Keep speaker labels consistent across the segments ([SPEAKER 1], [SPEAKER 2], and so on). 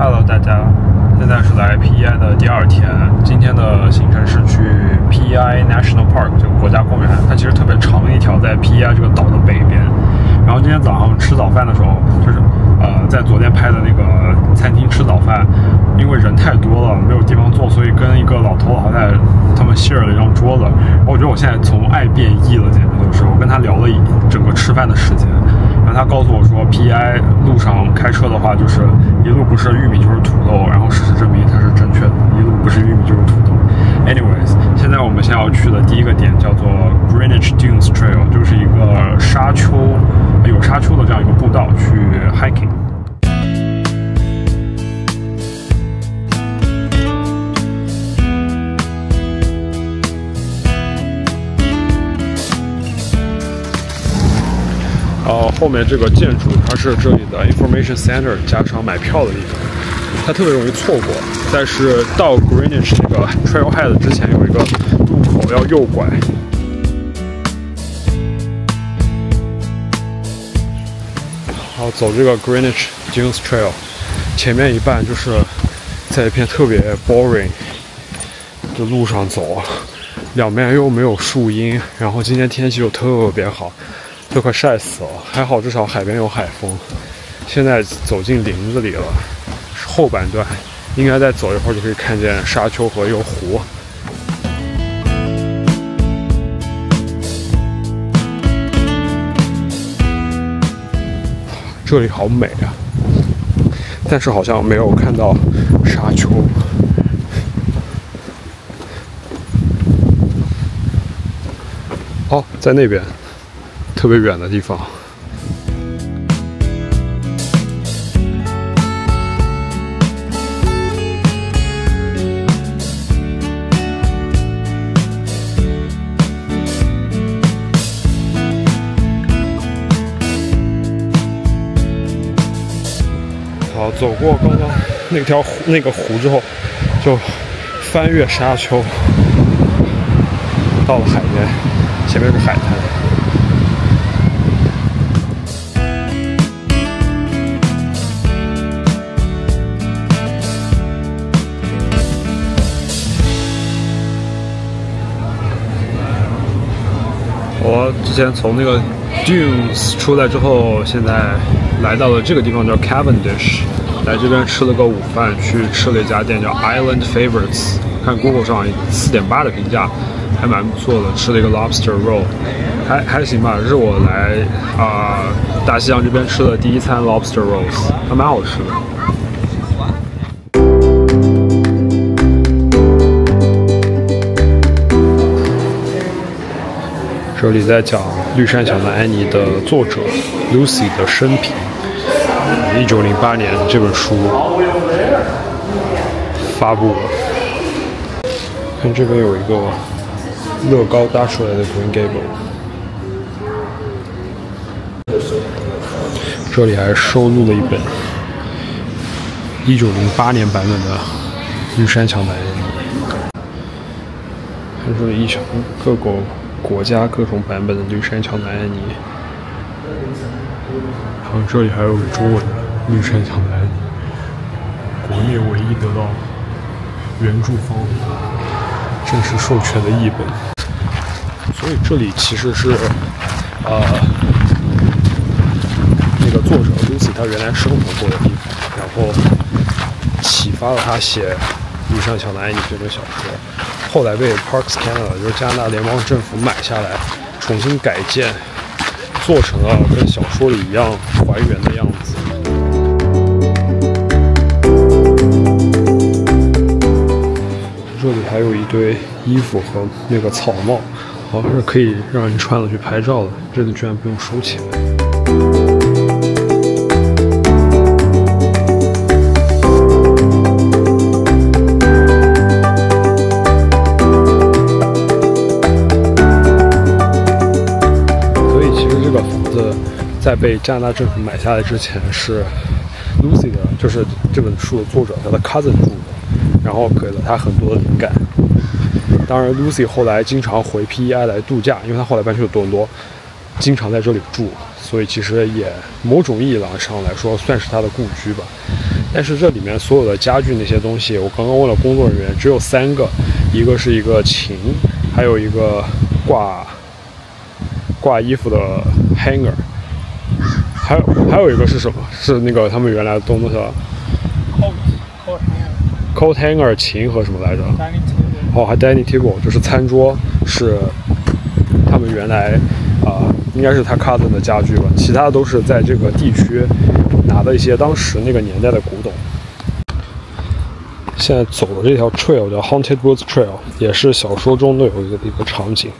[SPEAKER 1] Hello，大家，现在是来 PEI 的第二天。今天的行程是去 PEI National Park，就国家公园。它其实特别长一条，在 PEI 这个岛的北边。然后今天早上吃早饭的时候，就是呃，在昨天拍的那个餐厅吃早饭，因为人太多了，没有地方坐，所以跟一个老头老太太他们 share 了一张桌子。我觉得我现在从爱变 E 了，简直就是我跟他聊了一整个吃饭的时间。然后他告诉我说，Pi 路上开车的话，就是一路不是玉米就是土豆。然后事实证明它是正确的，一路不是玉米就是土豆。Anyways，现在我们先要去的第一个点叫做 Greenwich Dunes Trail，就是一个沙丘有沙丘的这样一个步道去 hiking。呃，后面这个建筑它是这里的 information center 加上买票的地方，它特别容易错过。但是到 Greenwich 这个 Trailhead 之前有一个路口要右拐。好，走这个 Greenwich Dunes Trail，前面一半就是在一片特别 boring 的路上走，两边又没有树荫，然后今天天气又特别好。都快晒死了，还好至少海边有海风。现在走进林子里了，后半段应该再走一会儿就可以看见沙丘和一个湖。这里好美啊，但是好像没有看到沙丘。哦，在那边。特别远的地方。好，走过刚刚那条湖那个湖之后，就翻越沙丘，到了海边，前面是海滩。前从那个 Dunes 出来之后，现在来到了这个地方叫 Cavendish，来这边吃了个午饭，去吃了一家店叫 Island Favorites，看 Google 上四点八的评价，还蛮不错的。吃了一个 Lobster Roll，还还行吧。是我来啊大西洋这边吃的第一餐 Lobster Rolls，还蛮好吃的。这里在讲《绿山墙的安妮》的作者 Lucy 的生平。一九零八年这本书发布了。看这边有一个乐高搭出来的 Green Gable。这里还收录了一本一九零八年版本的《绿山墙的安妮》。看这里一小个狗。国家各种版本的绿山墙的安妮，然后这里还有中文的绿山墙的安妮，国内唯一得到原著方正式授权的译本。所以这里其实是呃那个作者 Lucy 他原来生活过的地方，然后启发了他写《绿山墙的安妮》这本小说。后来被 Parks Canada，就是加拿大联邦政府买下来，重新改建，做成了跟小说里一样还原的样子。这里还有一堆衣服和那个草帽，好像是可以让人穿了去拍照的。这里居然不用收钱。在被加拿大政府买下来之前，是 Lucy 的，就是这本书的作者，他的 cousin 住的，然后给了他很多的灵感。当然，Lucy 后来经常回 PEI 来度假，因为他后来搬去了多伦多，经常在这里住，所以其实也某种意义上来说算是他的故居吧。但是这里面所有的家具那些东西，我刚刚问了工作人员，只有三个，一个是一个琴，还有一个挂挂衣服的 hanger，还有还有一个是什么？是那个他们原来的东西，coat hanger 琴和什么来着？哦，还 dining table 就是餐桌，是他们原来啊、应该是他 cousin 的家具吧，其他都是在这个地区拿的一些当时那个年代的古董。现在走的这条 trail 叫 Haunted Woods Trail，也是小说中都有一个一个场景。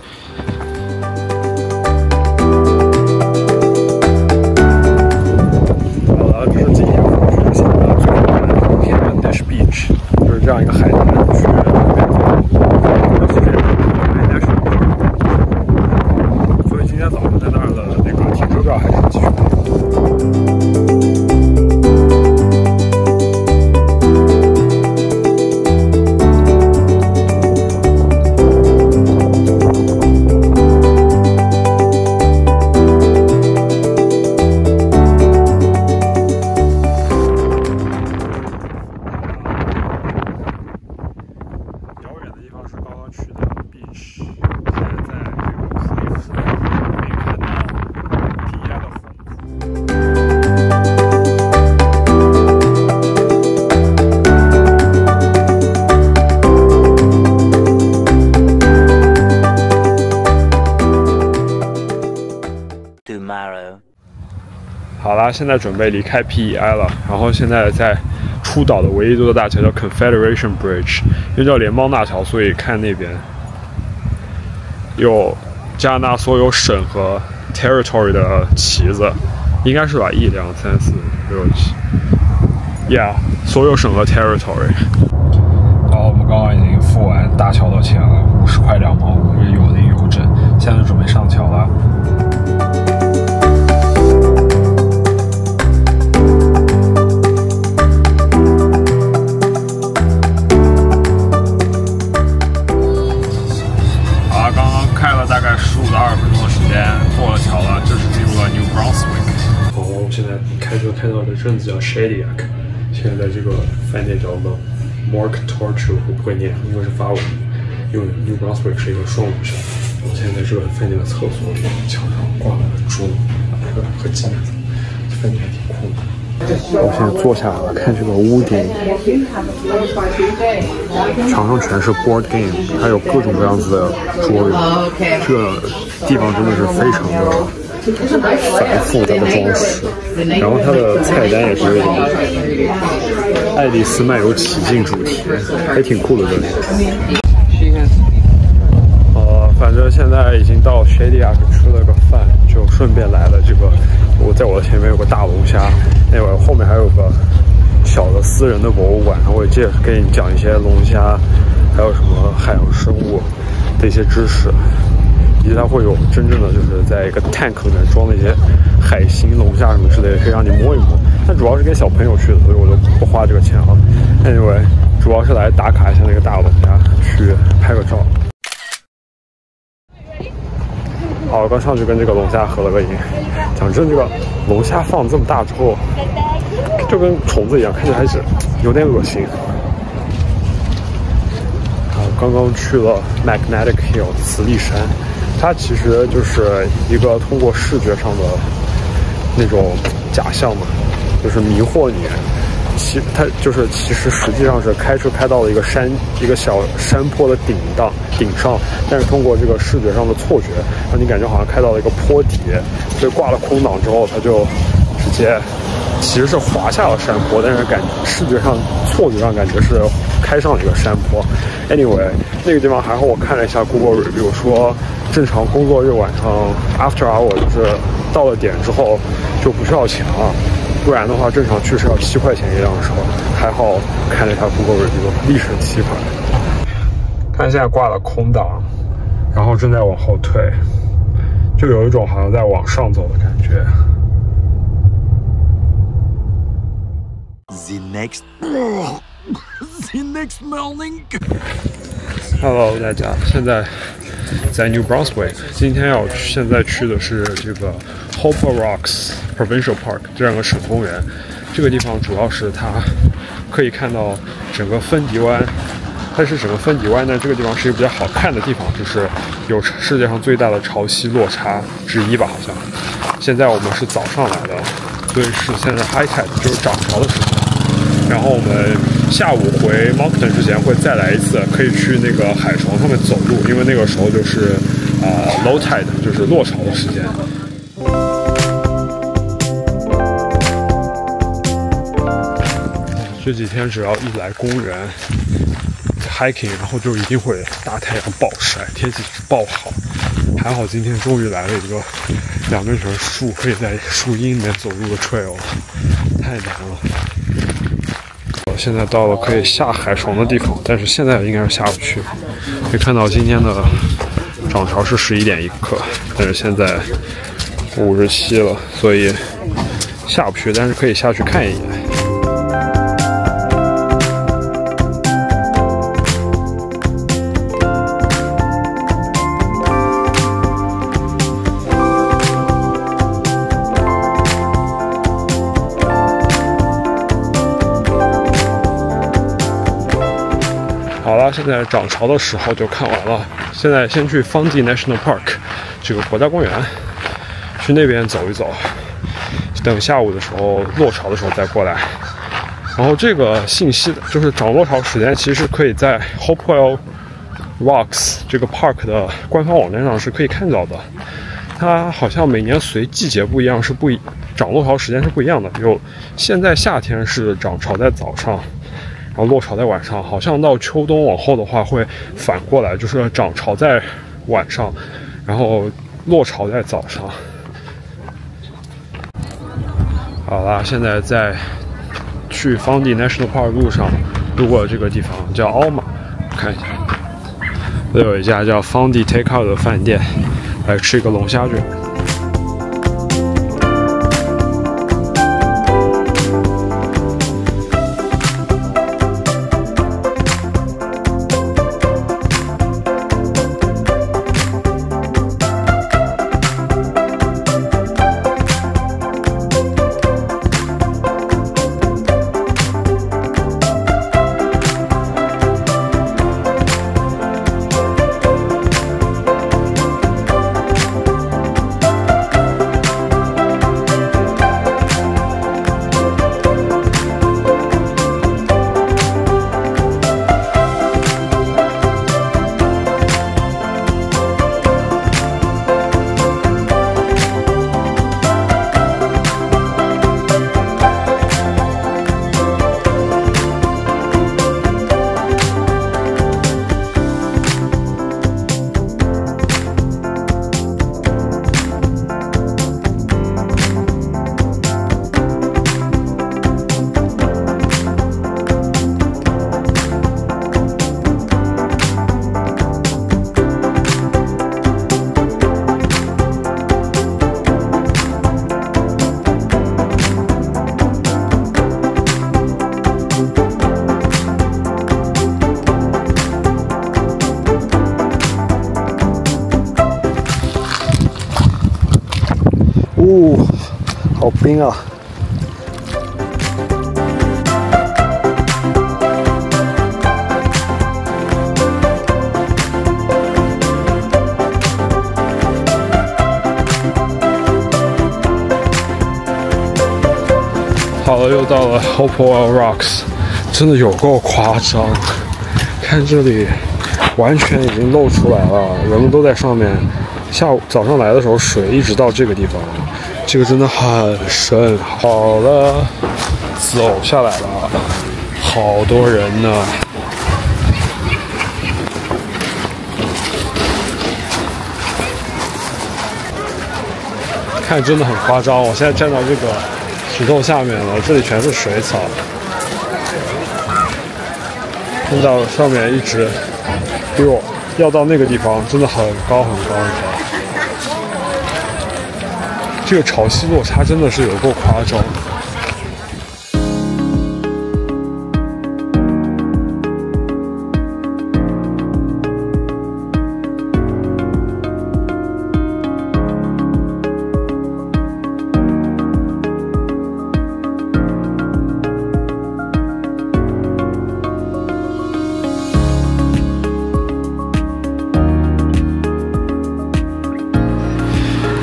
[SPEAKER 1] 好啦，现在准备离开 PEI 了，然后现在在出岛的唯一一座大桥叫 Confederation Bridge，因为叫联邦大桥，所以看那边有加拿大所有省和 territory 的旗子，应该是吧？一、两、三、四、五六、七，Yeah，所有省和 territory。然后我们刚刚已经付完大桥的钱了，五十块两毛五，有零有整。现在准备上桥了。看到的镇子叫 Shadyac，现在在这个饭店叫 Mork Torture，我不会念，应该是法文，因为 New Brunswick 是一个双语省。我现在在这个饭店的厕所里，墙上挂满了钟和和镜子，饭店还挺酷的。我现在坐下来了看这个屋顶，墙上全是 board game，还有各种各样子的桌游。这个地方真的是非常的繁复它的装饰，然后它的菜单也是有点爱丽丝漫游奇境主题，还挺酷的这里。呃，反正现在已经到 Shadyac 吃了个饭，就顺便来了这个。我在我的前面有个大龙虾，那会儿后面还有个小的私人的博物馆，然后我也介给你讲一些龙虾，还有什么海洋生物的一些知识，以及它会有真正的就是在一个 tank 里面装的一些海星、龙虾什么之类的，可以让你摸一摸。但主要是跟小朋友去的，所以我就不花这个钱了。Anyway，主要是来打卡一下那个大龙虾，去拍个照。好，刚上去跟这个龙虾合了个影。讲真，这个龙虾放这么大之后，就跟虫子一样，看起来是有点恶心。好，刚刚去了 Magnetic Hill 磁力山，它其实就是一个通过视觉上的那种假象嘛，就是迷惑你。其它就是其实实际上是开车开到了一个山一个小山坡的顶上顶上，但是通过这个视觉上的错觉，让你感觉好像开到了一个坡底，所以挂了空挡之后，它就直接其实是滑下了山坡，但是感视觉上错觉上感觉是开上了一个山坡。Anyway，那个地方还好，我看了一下 Google review 说，正常工作日晚上 after hour 就是到了点之后就不需要钱了。不然的话，正常去是要七块钱一辆车。还好看了一下 Google review，历时七块。看现在挂了空档，然后正在往后退，就有一种好像在往上走的感觉。
[SPEAKER 2] The next. the next morning.
[SPEAKER 1] Hello，大家，现在在 New Brunswick。今天要现在去的是这个 Hope Rocks Provincial Park 这样一个省公园。这个地方主要是它可以看到整个芬迪湾。但是整个芬迪湾呢，这个地方是一个比较好看的地方，就是有世界上最大的潮汐落差之一吧，好像。现在我们是早上来的，所以是现在 high tide，就是涨潮的时候。然后我们下午回 Moncton 之前会再来一次，可以去那个海床上面走路，因为那个时候就是啊 low tide，就是落潮的时间。这几天只要一来公园。hiking，然后就一定会大太阳暴晒，天气暴好。还好今天终于来了一个两边全是树，可以在树荫里面走路的 trail，太难了。现在到了可以下海床的地方，但是现在应该是下不去。可以看到今天的涨潮是十一点一刻，但是现在五十七了，所以下不去，但是可以下去看一眼。现在涨潮的时候就看完了。现在先去方地 National Park 这个国家公园，去那边走一走。等下午的时候落潮的时候再过来。然后这个信息就是涨落潮时间，其实可以在 Hopewell Rocks 这个 park 的官方网站上是可以看到的。它好像每年随季节不一样，是不一涨落潮时间是不一样的。有现在夏天是涨潮在早上。然后落潮在晚上，好像到秋冬往后的话会反过来，就是涨潮在晚上，然后落潮在早上。好啦，现在在去方地 National Park 路上路过这个地方叫奥马，看一下，这有一家叫 Fundy Takeout 的饭店，来吃一个龙虾卷。啊！好了，又到了 Hopewell Rocks，真的有够夸张！看这里，完全已经露出来了，人们都在上面。下午早上来的时候，水一直到这个地方，这个真的很深。好了，走下来了，好多人呢。看，真的很夸张。我现在站到这个石头下面了，这里全是水草。看到上面一直，比我要到那个地方，真的很高很高很高。这个潮汐落差真的是有够夸张。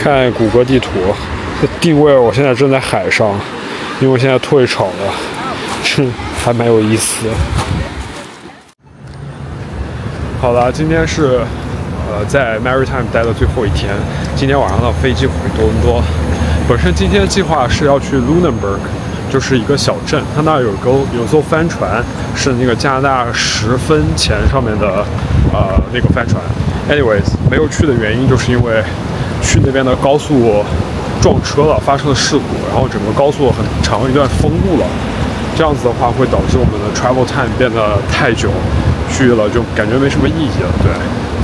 [SPEAKER 1] 看谷歌地图，定位我现在正在海上，因为我现在退潮了，哼还蛮有意思。好了，今天是呃在 Maritime 待的最后一天，今天晚上的飞机回多伦多。本身今天计划是要去 Lunenburg，就是一个小镇，它那儿有个有艘帆船，是那个加拿大十分钱上面的呃那个帆船。Anyways，没有去的原因就是因为去那边的高速撞车了，发生了事故，然后整个高速很长一段封路了。这样子的话会导致我们的 travel time 变得太久，去了就感觉没什么意义了。对，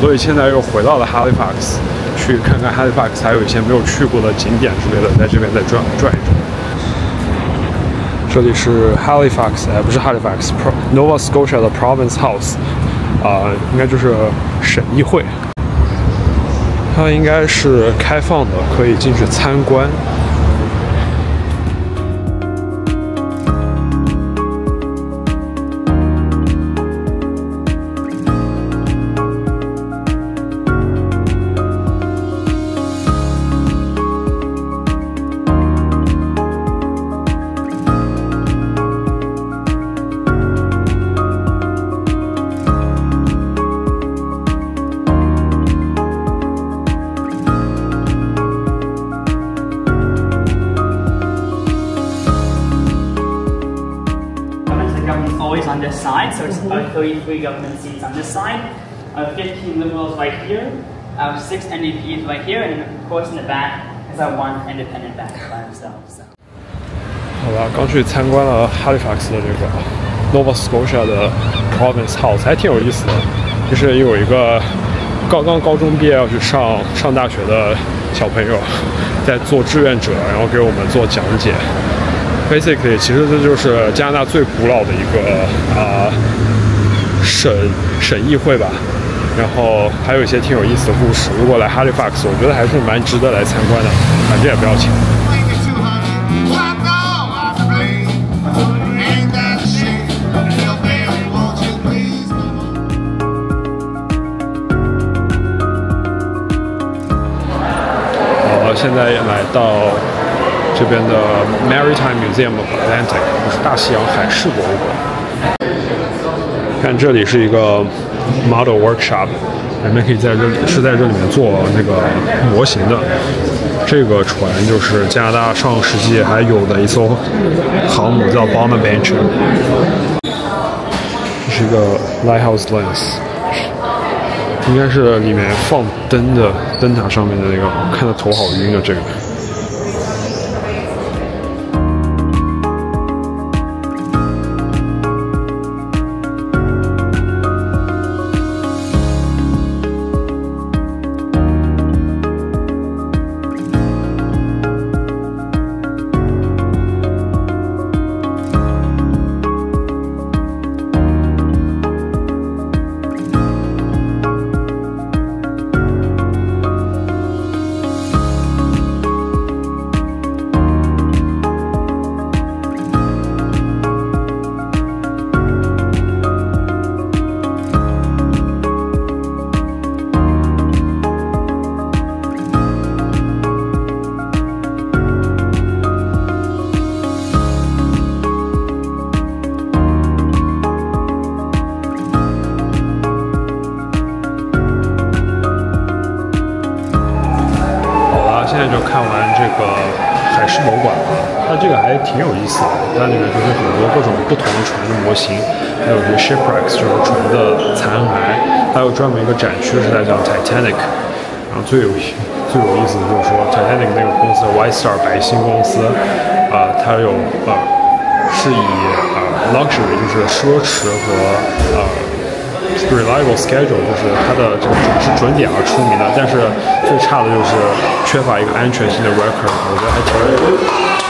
[SPEAKER 1] 所以现在又回到了 Halifax，去看看 Halifax 还有一些没有去过的景点之类的，在这边再转转一转。这里是 Halifax，哎，不是 Halifax，Nova Scotia 的 Province House，啊、应该就是省议会。它应该是开放的，可以进去参观。
[SPEAKER 3] Government seats on this side, uh, 15 liberals right here, uh, six NDPs right here, and of course in the back is our one independent back by themselves. So.
[SPEAKER 1] 好吧，刚去参观了 Halifax 的这个 Nova Scotia 的 Province House，还挺有意思的。就是有一个刚刚高中毕业要去上上大学的小朋友在做志愿者，然后给我们做讲解。Basically，其实这就是加拿大最古老的一个啊、省省议会吧，然后还有一些挺有意思的故事，如果来 Halifax 我觉得还是蛮值得来参观的，反正也不要钱。现在来到这边的 Maritime Museum of Atlantic，就是大西洋海事博物馆。看这里是一个 model workshop，人们可以在这里是在这里面做那个模型的。这个船就是加拿大上个世纪还有的一艘航母，叫 Bonaventure。这是一个 lighthouse lens，应该是里面放灯的灯塔上面的那个，看的头好晕啊！这个。它里面就是很多各种不同的船的模型，还有这个 shipwrecks 就是船的残骸，还有专门一个展区是在讲 Titanic。然后最有最有意思的就是说 Titanic 那个公司 White Star 白星公司，啊、它有呃是以呃 luxury 就是奢侈和呃 reliable schedule 就是它的这个准时准点而出名的，但是最差的就是缺乏一个安全性的 record，我觉得还挺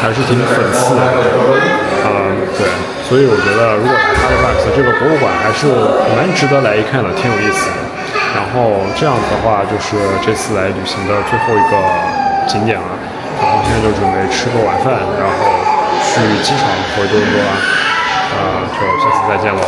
[SPEAKER 1] 还是挺粉丝的，啊、对，所以我觉得如果来 Halifax 这个博物馆还是蛮值得来一看的，挺有意思的。然后这样子的话，就是这次来旅行的最后一个景点了。然后现在就准备吃个晚饭，然后去机场回多伦多了。啊、就下次再见喽。